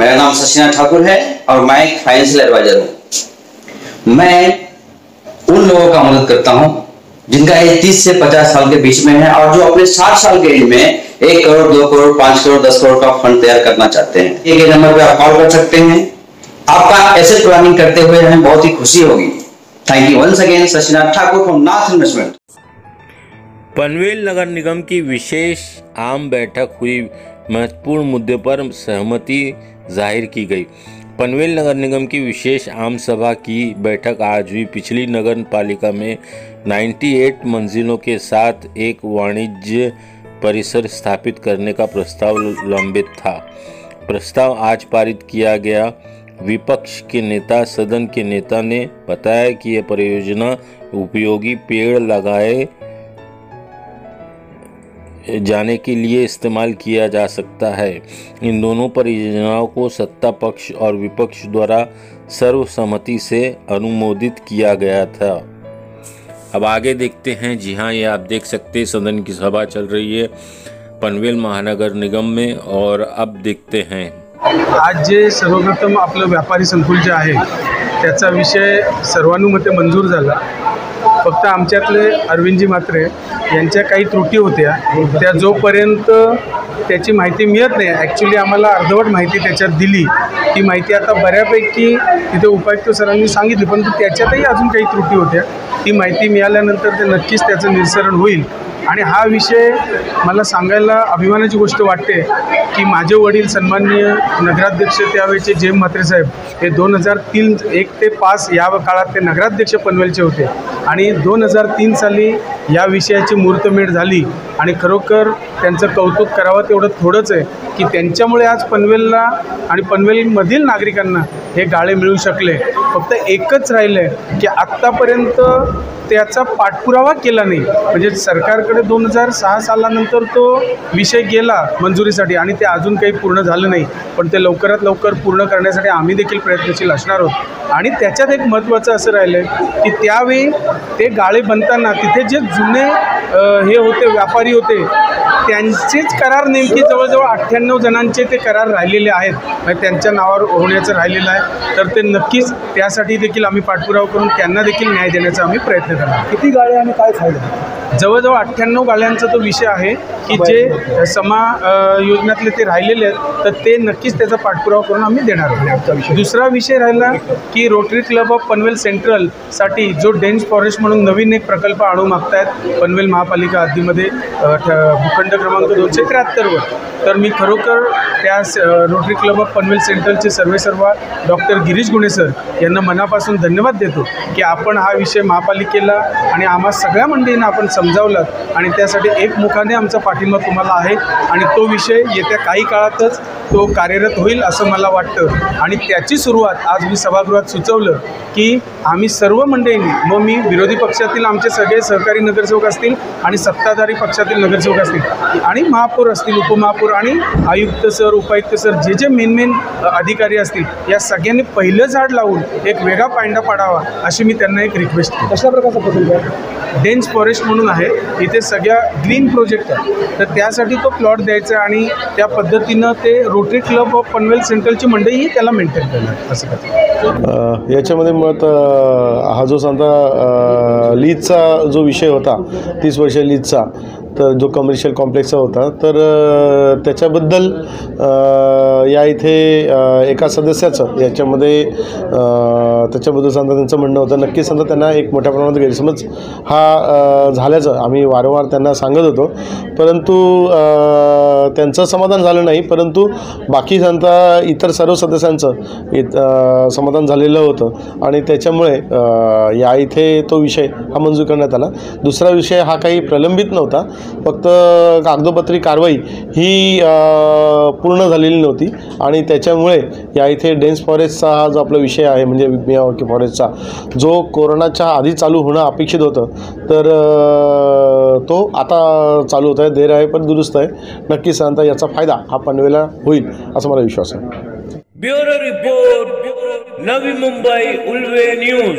मेरा नाम सचिना ठाकुर है और मैं एक फाइनेंशियल एडवाइजर हूँ। मैं उन लोगों का मदद करता हूँ, जिनका एज तीस से पचास साल के बीच में है और जो अपने साठ साल के एज में एक करोड़, दो करोड़, पाँच करोड़, दस करोड़ का फंड तैयार करना चाहते हैं। एक नंबर पे आप कॉल कर सकते हैं। आपका एसेट प्लानिंग करते हुए हमें बहुत ही खुशी होगी। Thank you once again Sachina Thakur from north investment Panvel Nagar Nigam की विशेष आम बैठक हुई। महत्वपूर्ण मुद्दे पर सहमति ज़ाहिर की गई। पनवेल नगर निगम की विशेष आम सभा की बैठक आज हुई। पिछली नगर पालिका में 98 मंजिलों के साथ एक वाणिज्य परिसर स्थापित करने का प्रस्ताव लंबित था। प्रस्ताव आज पारित किया गया। विपक्ष के नेता, सदन के नेता ने बताया कि यह परियोजना उपयोगी पेड़ लगाए जाने के लिए इस्तेमाल किया जा सकता है। इन दोनों परियोजनाओं को सत्ता पक्ष और विपक्ष द्वारा सर्वसम्मति से अनुमोदित किया गया था। अब आगे देखते हैं। जी हाँ ये आप देख सकते हैं, सदन की सभा चल रही है पनवेल महानगर निगम में और अब देखते हैं। आज जे सर्वप्रथम आपलं व्यापारी संकुल जे आहे, त्याचा विषय सर्वानुमते मंजूर झाला. फक्त आमच्यातले अरविंदजी मात्रे यांच्या काही त्रुटी होत्या. त्या जोपर्यंत त्याची माहिती मिळत नाही ॲक्च्युली आम्हाला अर्धवट माहिती त्याच्यात दिली. ती माहिती आता बऱ्यापैकी तिथे उपायुक्त सरांनी सांगितली परंतु त्याच्यातही अजून काही त्रुटी होत्या. ती माहिती मिळाल्यानंतर ते नक्कीच त्याचं निरसरण होईल. आणि हा विषय मला सांगायला अभिमानाची गोष्ट वाटते की माझे वडील सन्माननीय नगराध्यक्ष त्यावेळेचे जेम म्हात्रे साहेब हे दोन हजार तीन एक ते पाच या काळात ते नगराध्यक्ष पनवेलचे होते. आणि दोन हजार तीन साली या विषयाची मूर्तमेढ झाली आणि खरोखर त्यांचं कौतुक करावं तेवढं थोडंच आहे की त्यांच्यामुळे आज पनवेलला आणि पनवेलमधील नागरिकांना हे गाळे मिळू शकले. फक्त एकच राहिलं आहे की आत्तापर्यंत त्याचा पाठपुरावा केला नाही. म्हणजे सरकार सरकारकडे दोन हजार सहा सालानंतर तो विषय गेला मंजुरीसाठी आणि ते अजून काही पूर्ण झालं नाही. पण ते लवकरात लवकर पूर्ण करण्यासाठी आम्ही देखील प्रयत्नशील असणार आहोत. आणि त्याच्यात एक महत्त्वाचं असं राहिलं आहे की त्यावेळी ते गाळे बनताना तिथे जे जुने हे होते व्यापारी होते त्यांचेच करार नेमकी जवळजवळ अठ्ठ्याण्णव जणांचे ते करार राहिलेले आहेत. म्हणजे त्यांच्या नावावर होण्याचं राहिलेलं आहे. तर ते नक्कीच त्यासाठी देखील आम्ही पाठपुरावा करून त्यांना देखील न्याय देण्याचा आम्ही प्रयत्न करणार किती गाळे आणि काय फायदा? जवळजवळ अठ्ठ्याण्णव गाड्यांचा तो विषय आहे की जे समा योजनेतले ते राहिलेले आहेत तर ते नक्कीच त्याचा पाठपुरावा करून आम्ही देणार आहोत. दुसरा विषय राहिला की रोटरी क्लब ऑफ पनवेल सेंट्रलसाठी जो डेन्स फॉरेस्ट म्हणून नवीन एक प्रकल्प आणू मागतायत पनवेल महापालिका हद्दीमध्ये भूखंड क्रमांक दोनशे त्र्याहत्तरवर. तर मी खरोखर त्या रोटरी क्लब ऑफ पनवेल सेंट्रलचे सर्वेसर्वा डॉक्टर गिरीश गुणे सर यांना मनापासून धन्यवाद देतो की आपण हा विषय महापालिकेला आणि आम्हा सगळ्या मंडळींना आपण समजावलं आणि त्यासाठी एकमुखाने आमचा पाठिंबा तुम्हाला आहे आणि तो विषय येत्या काही काळातच तो कार्यरत होईल असं मला वाटतं. आणि त्याची सुरुवात आज मी सभागृहात सुचवलं की आम्ही सर्व मंडळींनी मग मी विरोधी पक्षातील आमचे सगळे सहकारी नगरसेवक असतील आणि सत्ताधारी पक्षातील नगरसेवक असतील आणि महापौर असतील उपमहापौर आणि आयुक्त सर उपायुक्त सर जे जे मेन मेन अधिकारी असतील या सगळ्यांनी पहिलं झाड लावून एक वेगळा पायंडा पाडावा अशी मी त्यांना एक रिक्वेस्ट केली. कशा प्रकारचा प्रकल्प आहे डेन्स फॉरेस्ट म्हणून आहे. इथे सगळ्या ग्रीन प्रोजेक्ट आहे तर त्यासाठी तो प्लॉट द्यायचा आणि त्या पद्धतीनं ते रोटरी क्लब ऑफ पनवेल सेंट्रलची मंडळीही त्याला मेंटेन करणार असं करतात. याच्यामध्ये मुळात हा जो समजा लीजचा जो विषय होता तीस वर्ष लीजचा तर जो कमर्शियल कॉम्प्लेक्सचा होता तर त्याच्याबद्दल या इथे एका सदस्याचं याच्यामध्ये त्याच्याबद्दल समजा त्यांचं म्हणणं होतं. नक्कीच समजा त्यांना एक मोठ्या प्रमाणात गैरसमज हा झाल्याचं आम्ही वारंवार त्यांना सांगत होतो. परंतु त्यांचं समाधान झालं नाही. परंतु बाकी समजा इतर सर्व सदस्यांचं इत समाधान झालेलं होतं. आणि त्याच्यामुळे या इथे तो विषय हा मंजूर करण्यात आला. दुसरा विषय हा काही प्रलंबित नव्हता. फक्त कागदोपत्री कारवाई ही पूर्ण झालेली नव्हती. आणि त्याच्यामुळे या इथे डेन्स फॉरेस्टचा हा जो आपला विषय आहे म्हणजे मियावाकी फॉरेस्टचा जो कोरोनाच्या आधी चालू होणं अपेक्षित होतं तर तो आता चालू होत आहे देर आहे पण दुरुस्त आहे. नक्कीच सांगता याचा फायदा हा पनवेला होईल असा मला विश्वास आहे. Bureau report Navi Mumbai Ulwe news.